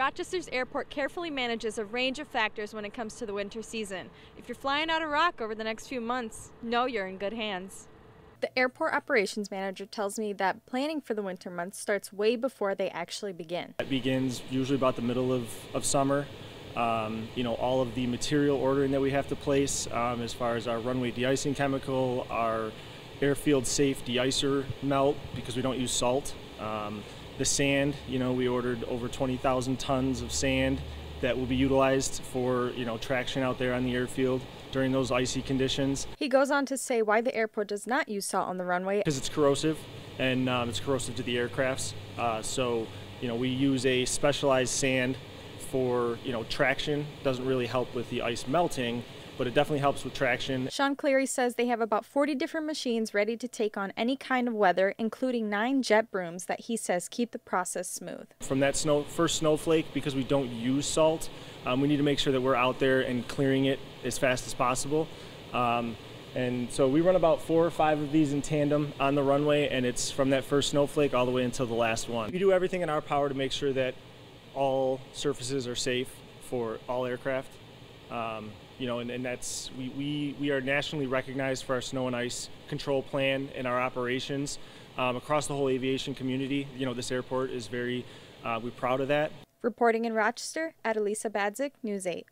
Rochester's airport carefully manages a range of factors when it comes to the winter season. If you're flying out of ROC over the next few months, know you're in good hands. The airport operations manager tells me that planning for the winter months starts way before they actually begin. It begins usually about the middle of, of summer. Um, you know, all of the material ordering that we have to place um, as far as our runway de-icing chemical, our airfield safe de-icer melt because we don't use salt. Um, the sand, you know, we ordered over 20,000 tons of sand that will be utilized for, you know, traction out there on the airfield during those icy conditions. He goes on to say why the airport does not use salt on the runway. Because it's corrosive and um, it's corrosive to the aircrafts. Uh, so, you know, we use a specialized sand for, you know, traction. Doesn't really help with the ice melting, but it definitely helps with traction. Sean Cleary says they have about 40 different machines ready to take on any kind of weather, including nine jet brooms that he says keep the process smooth. From that snow, first snowflake, because we don't use salt, um, we need to make sure that we're out there and clearing it as fast as possible. Um, and so we run about four or five of these in tandem on the runway, and it's from that first snowflake all the way until the last one. We do everything in our power to make sure that all surfaces are safe for all aircraft. Um, you know, and, and that's we, we, we are nationally recognized for our snow and ice control plan and our operations um, across the whole aviation community. You know, this airport is very uh, we're proud of that. Reporting in Rochester, Adelisa Badzik, News 8.